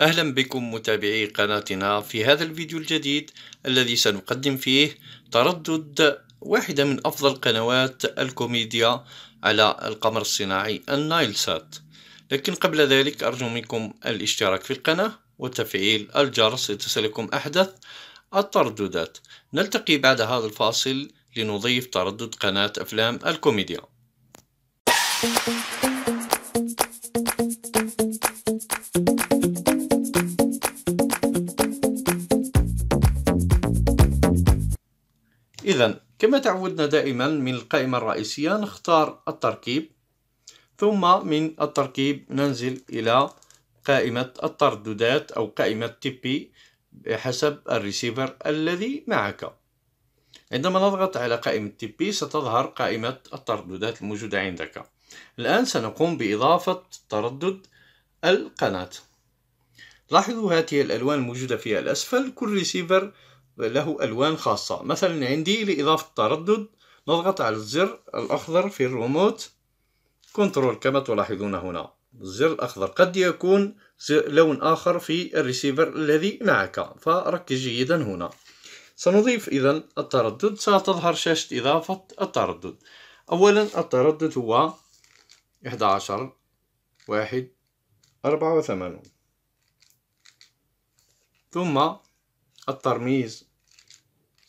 أهلا بكم متابعي قناتنا. في هذا الفيديو الجديد الذي سنقدم فيه تردد واحدة من أفضل قنوات الكوميديا على القمر الصناعي النايل سات لكن قبل ذلك أرجو منكم الاشتراك في القناة وتفعيل الجرس لتصلكم أحدث الترددات. نلتقي بعد هذا الفاصل لنضيف تردد قناة أفلام الكوميديا. إذا كما تعودنا دائما من القائمة الرئيسية نختار التركيب ثم من التركيب ننزل إلى قائمة الترددات أو قائمة تيبي بحسب الريسيفر الذي معك. عندما نضغط على قائمة تيبي ستظهر قائمة الترددات الموجودة عندك. الآن سنقوم بإضافة تردد القناة. لاحظوا هذه الألوان الموجودة في الأسفل كل ريسيفر له ألوان خاصة. مثلا عندي لإضافة التردد نضغط على الزر الأخضر في الريموت. كنترول كما تلاحظون هنا. الزر الأخضر قد يكون لون آخر في الريسيفر الذي معك. فركز جيدا هنا. سنضيف إذا التردد. ستظهر شاشة إضافة التردد. أولا التردد هو 11 واحد أربعة وثمانون. ثم الترميز.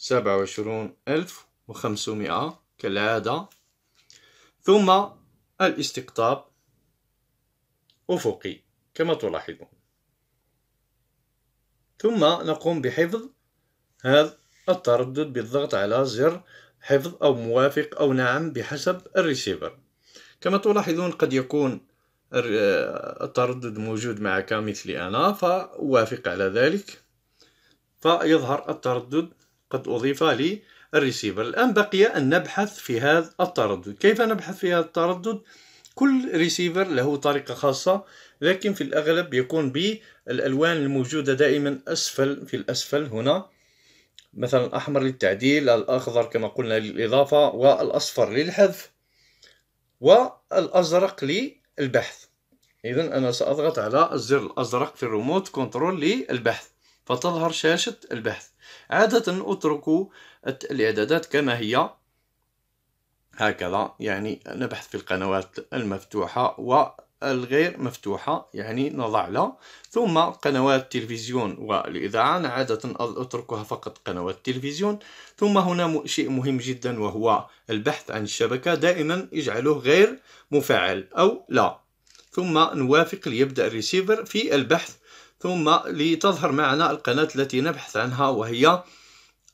سبعة وعشرون ألف وخمسمائة كالعادة. ثم الاستقطاب أفقي كما تلاحظون. ثم نقوم بحفظ هذا التردد بالضغط على زر حفظ أو موافق أو نعم بحسب الريسيفر. كما تلاحظون قد يكون التردد موجود معك مثلي أنا فأوافق على ذلك. فيظهر التردد قد أضيف لي الريسيفر. الآن بقي أن نبحث في هذا التردد. كيف نبحث في هذا التردد؟ كل ريسيفر له طريقة خاصة لكن في الأغلب يكون بالألوان الموجودة دائما أسفل في الأسفل هنا. مثلا الأحمر للتعديل الأخضر كما قلنا للإضافة والأصفر للحذف والأزرق للبحث. إذا أنا سأضغط على الزر الأزرق في الريموت كنترول للبحث. فتظهر شاشة البحث. عادة أترك الإعدادات كما هي. هكذا يعني نبحث في القنوات المفتوحة والغير مفتوحة يعني نضع لا ثم قنوات التلفزيون والإذاعة عادة أتركها فقط قنوات التلفزيون ثم هنا شيء مهم جدا وهو البحث عن الشبكة. دائما اجعله غير مفعل أو لا. ثم نوافق ليبدأ الريسيفر في البحث ثم لتظهر معنا القناة التي نبحث عنها وهي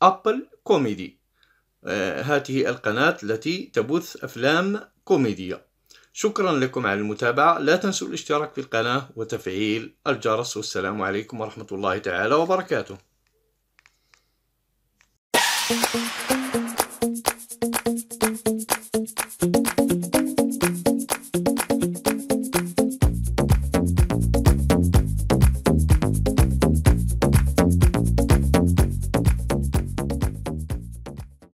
أبل كوميدي آه هذه القناة التي تبث أفلام كوميدية. شكرا لكم على المتابعة. لا تنسوا الاشتراك في القناة وتفعيل الجرس. والسلام عليكم ورحمة الله تعالى وبركاته.